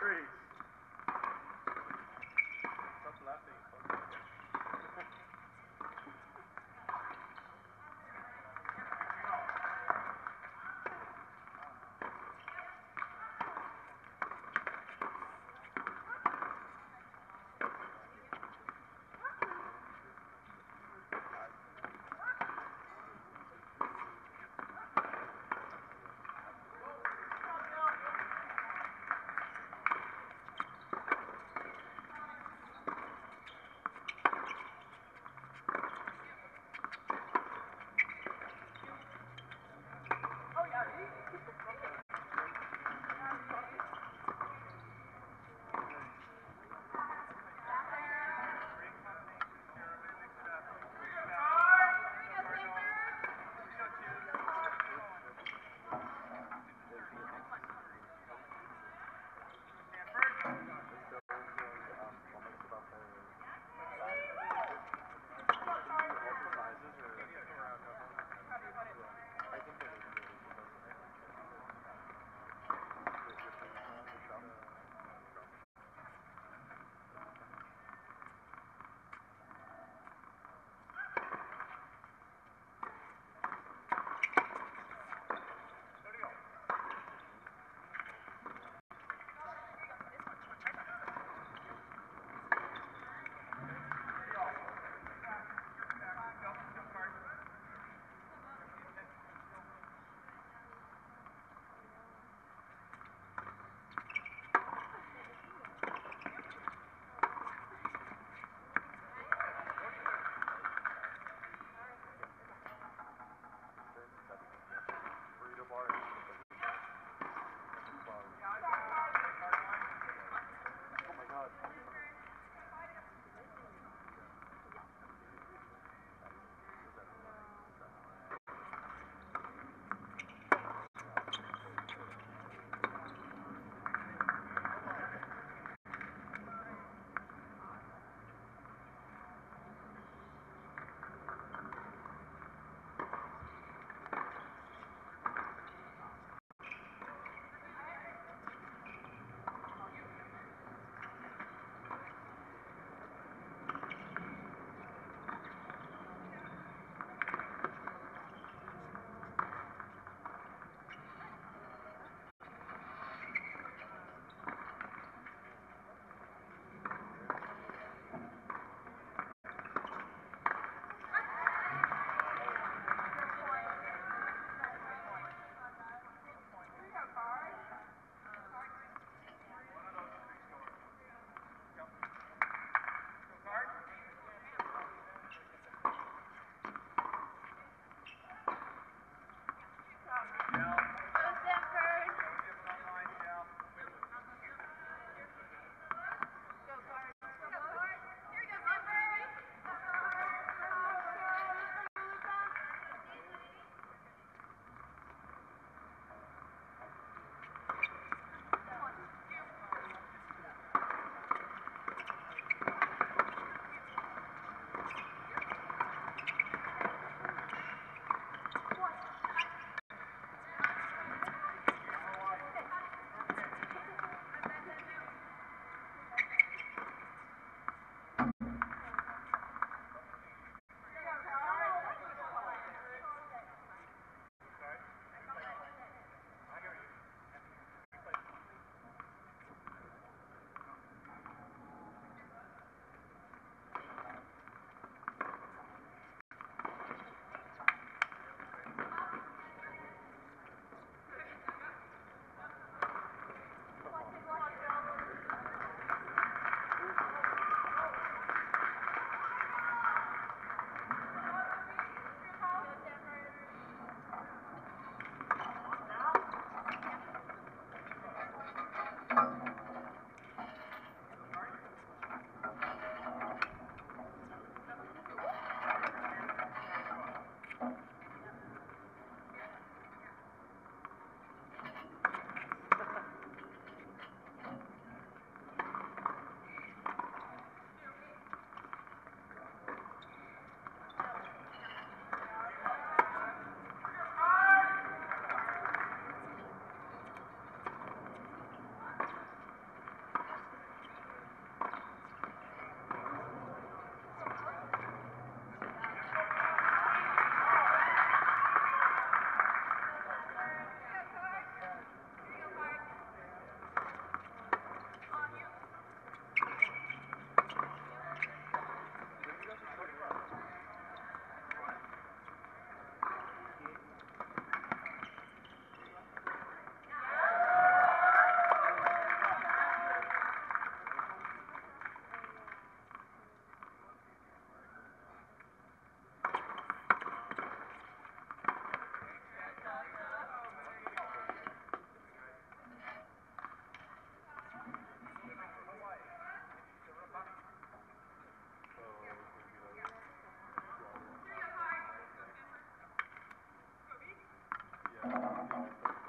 trees. ハハハハ。